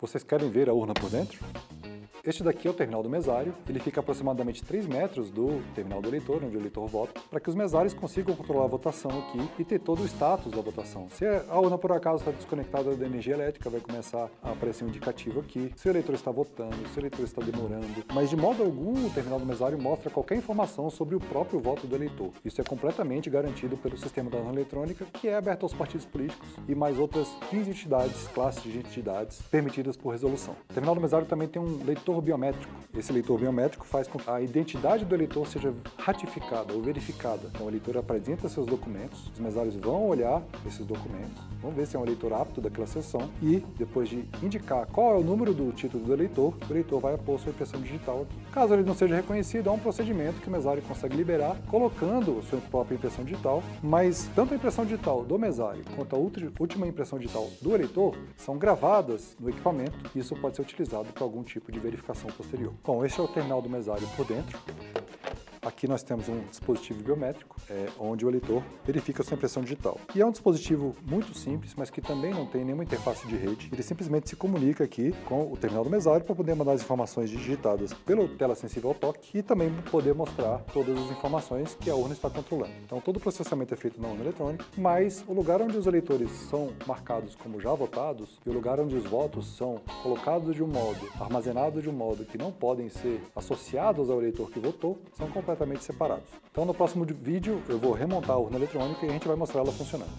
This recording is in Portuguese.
Vocês querem ver a urna por dentro? Este daqui é o terminal do mesário, ele fica aproximadamente 3 metros do terminal do eleitor, onde o eleitor vota, para que os mesários consigam controlar a votação aqui e ter todo o status da votação. Se a urna por acaso está desconectada da energia elétrica, vai começar a aparecer um indicativo aqui, se o eleitor está votando, se o eleitor está demorando, mas de modo algum o terminal do mesário mostra qualquer informação sobre o próprio voto do eleitor. Isso é completamente garantido pelo sistema da urna eletrônica, que é aberto aos partidos políticos e mais outras 15 entidades, classes de entidades permitidas por resolução. O terminal do mesário também tem um leitor leitor biométrico. Esse leitor biométrico faz com que a identidade do eleitor seja ratificada ou verificada. Então, o eleitor apresenta seus documentos, os mesários vão olhar esses documentos, vão ver se é um eleitor apto daquela sessão e, depois de indicar qual é o número do título do eleitor, o eleitor vai apor sua impressão digital aqui. Caso ele não seja reconhecido, há um procedimento que o mesário consegue liberar, colocando sua própria impressão digital, mas tanto a impressão digital do mesário quanto a última impressão digital do eleitor são gravadas no equipamento e isso pode ser utilizado para algum tipo de verificação verificação posterior. Bom, esse é o terminal do mesário por dentro. Aqui nós temos um dispositivo biométrico, é, onde o eleitor verifica sua impressão digital. E é um dispositivo muito simples, mas que também não tem nenhuma interface de rede. Ele simplesmente se comunica aqui com o terminal do mesário para poder mandar as informações digitadas pela tela sensível ao toque e também poder mostrar todas as informações que a urna está controlando. Então todo o processamento é feito na urna eletrônica, mas o lugar onde os eleitores são marcados como já votados e o lugar onde os votos são colocados de um modo, armazenados de um modo que não podem ser associados ao eleitor que votou, são completamente completamente separados. Então no próximo vídeo eu vou remontar a urna eletrônica e a gente vai mostrar ela funcionando.